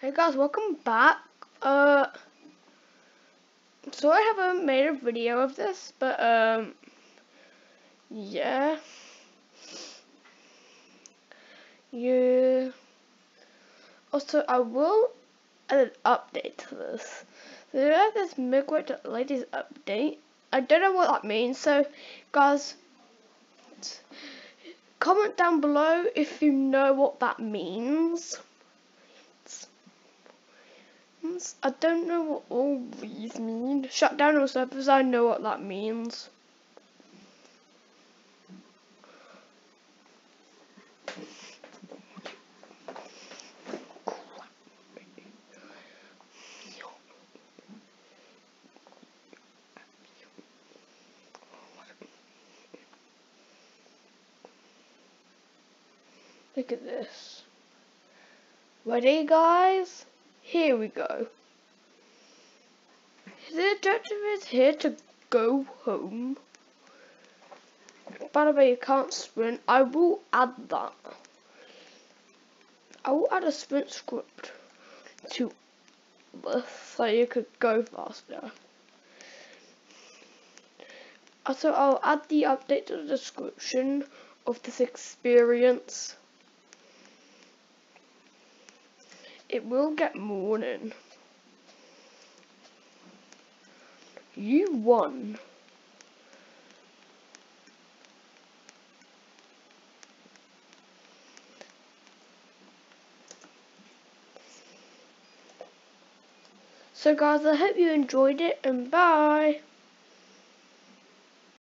Hey guys, welcome back. Uh, so I haven't made a video of this, but um, yeah, yeah. Also, I will add an update to this. So have this Migrate latest update. I don't know what that means, so guys, comment down below if you know what that means. I don't know what all these mean. Shut down all servers, I know what that means. Look at this. Ready guys? Here we go. The objective is here to go home. By the way, you can't sprint. I will add that. I will add a sprint script to this so you could go faster. Also, I'll add the update to the description of this experience. It will get morning. You won. So guys, I hope you enjoyed it and bye.